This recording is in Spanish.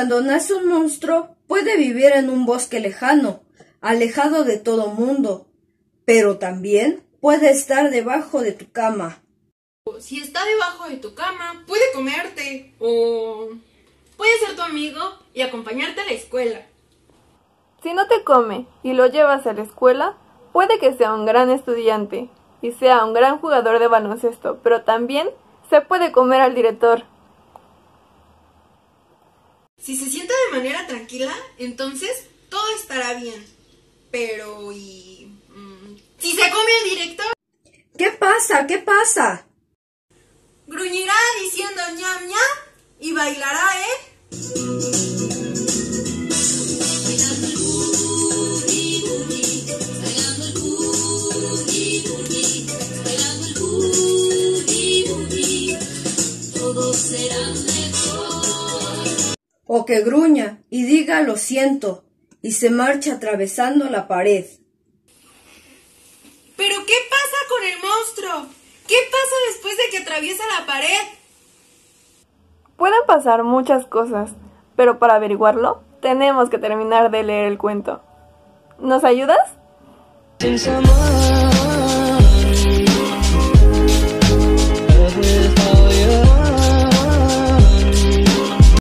Cuando nace un monstruo, puede vivir en un bosque lejano, alejado de todo mundo, pero también puede estar debajo de tu cama. Si está debajo de tu cama, puede comerte o puede ser tu amigo y acompañarte a la escuela. Si no te come y lo llevas a la escuela, puede que sea un gran estudiante y sea un gran jugador de baloncesto, pero también se puede comer al director. Si se sienta de manera tranquila, entonces todo estará bien. Pero, ¿y mm, si se come al director? ¿Qué pasa? ¿Qué pasa? Gruñirá diciendo ñam ñam y bailará, ¿eh? O que gruña y diga lo siento y se marcha atravesando la pared. ¿Pero qué pasa con el monstruo? ¿Qué pasa después de que atraviesa la pared? Pueden pasar muchas cosas, pero para averiguarlo tenemos que terminar de leer el cuento. ¿Nos ayudas? Sin amor.